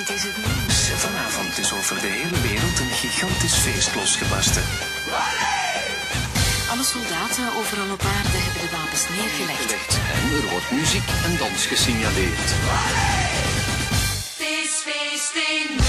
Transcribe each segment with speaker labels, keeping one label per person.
Speaker 1: Did you
Speaker 2: see me? over de hele wereld een gigantisch feest losgebarsten.
Speaker 1: Alle soldaten overal op aarde hebben de wapens neergelegd.
Speaker 2: En er wordt muziek en dans gesignaleerd.
Speaker 3: Feest, feest in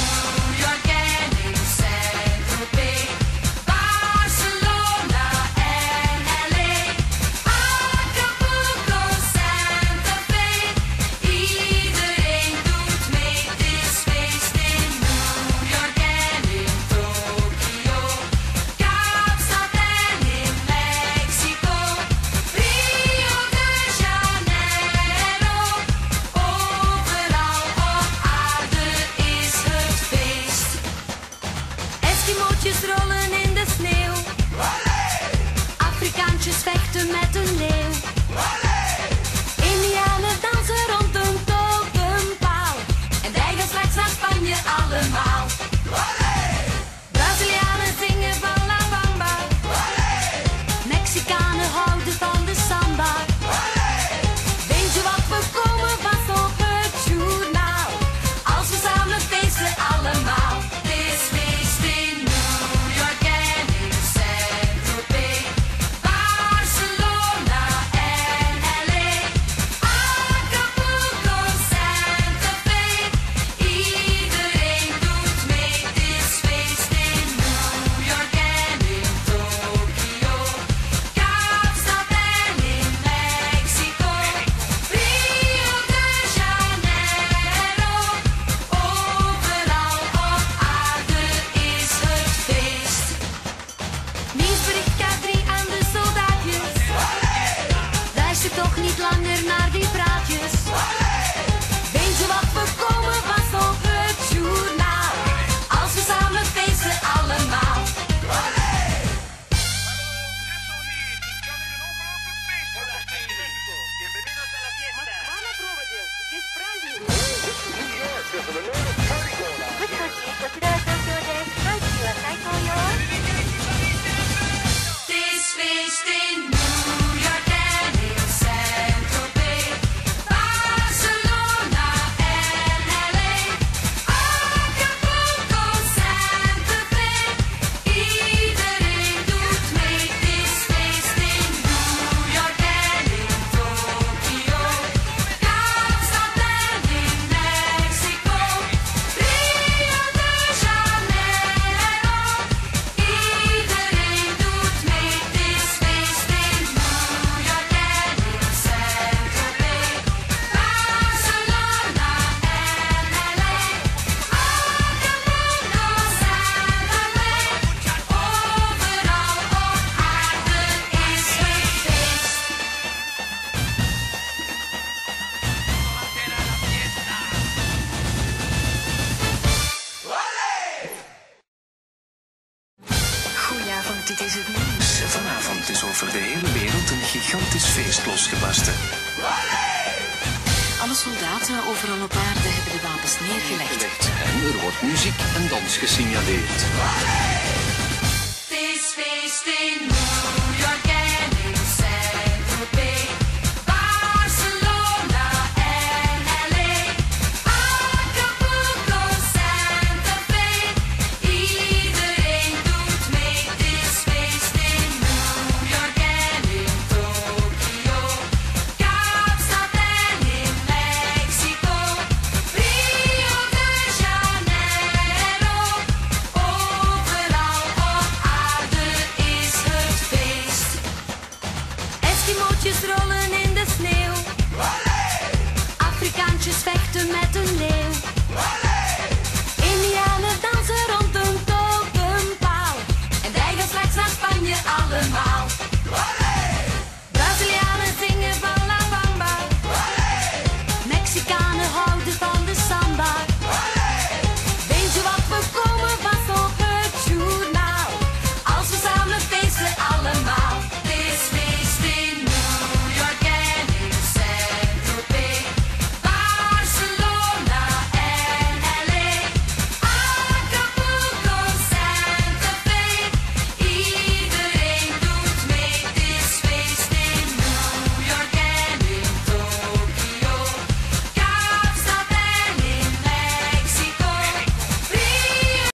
Speaker 1: dit is het nieuws.
Speaker 2: Dus vanavond is over de hele wereld een gigantisch feest losgebarsten.
Speaker 1: Alle soldaten overal op aarde hebben de wapens neergelegd.
Speaker 2: En er wordt muziek en dans gesignaleerd.
Speaker 3: Feest, feest in